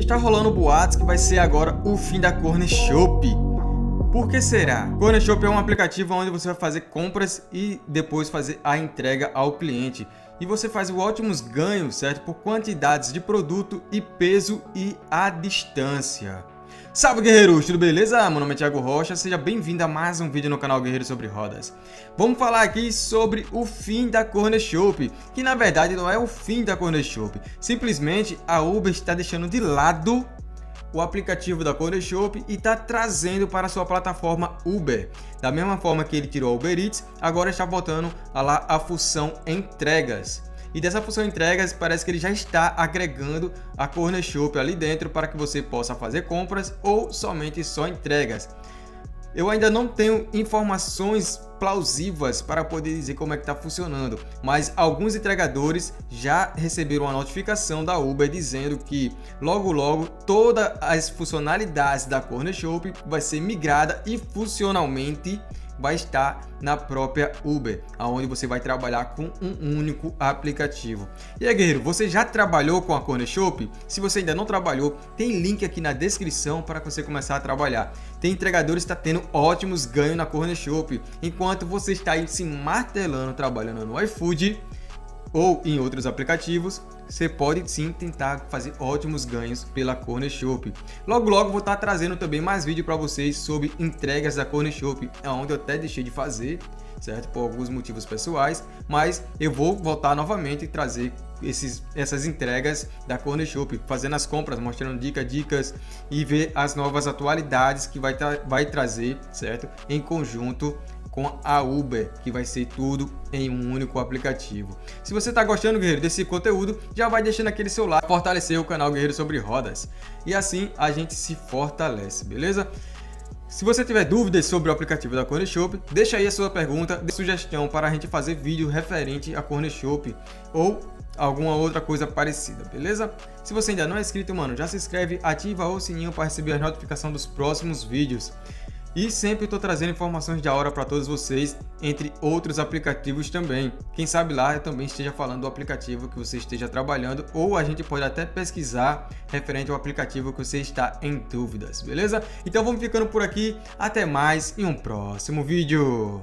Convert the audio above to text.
Está rolando boatos que vai ser agora o fim da Corner Shop. Por que será? Corner Shop é um aplicativo onde você vai fazer compras e depois fazer a entrega ao cliente. E você faz ótimos ganhos, certo? Por quantidades de produto e peso e a distância. Salve guerreiros, tudo beleza? Meu nome é Thiago Rocha, seja bem-vindo a mais um vídeo no canal Guerreiro sobre Rodas. Vamos falar aqui sobre o fim da Corner Shop, que na verdade não é o fim da Corner Shop, simplesmente a Uber está deixando de lado o aplicativo da Corner Shop e está trazendo para a sua plataforma Uber. Da mesma forma que ele tirou o Uber Eats, agora está botando lá a função entregas. E dessa função entregas, parece que ele já está agregando a Corner Shop ali dentro para que você possa fazer compras ou somente só entregas. Eu ainda não tenho informações plausíveis para poder dizer como é que está funcionando, mas alguns entregadores já receberam uma notificação da Uber dizendo que logo logo todas as funcionalidades da Corner Shop vai ser migrada e funcionalmente vai estar na própria Uber, aonde você vai trabalhar com um único aplicativo. E aí, guerreiro, você já trabalhou com a Corner Shop? Se você ainda não trabalhou, tem link aqui na descrição para você começar a trabalhar. Tem entregadores que está tendo ótimos ganhos na Corner Shop, enquanto você está aí se martelando trabalhando no iFood ou em outros aplicativos, você pode sim tentar fazer ótimos ganhos pela Corner Shop. Logo logo vou estar trazendo também mais vídeo para vocês sobre entregas da Corner Shop, onde eu até deixei de fazer, certo? Por alguns motivos pessoais, mas eu vou voltar novamente e trazer esses, essas entregas da Corner Shop, fazendo as compras, mostrando dicas, dicas e ver as novas atualidades que vai, tra vai trazer, certo? Em conjunto com a Uber, que vai ser tudo em um único aplicativo. Se você está gostando, guerreiro, desse conteúdo, já vai deixando aquele seu like, fortalecer o canal Guerreiro sobre Rodas. E assim a gente se fortalece, beleza? Se você tiver dúvidas sobre o aplicativo da Corner Shop, deixa aí a sua pergunta, de sugestão para a gente fazer vídeo referente à Corner Shop ou alguma outra coisa parecida, beleza? Se você ainda não é inscrito, mano, já se inscreve, ativa o sininho para receber a notificação dos próximos vídeos. E sempre estou trazendo informações de hora para todos vocês, entre outros aplicativos também. Quem sabe lá eu também esteja falando do aplicativo que você esteja trabalhando, ou a gente pode até pesquisar referente ao aplicativo que você está em dúvidas, beleza? Então vamos ficando por aqui, até mais em um próximo vídeo.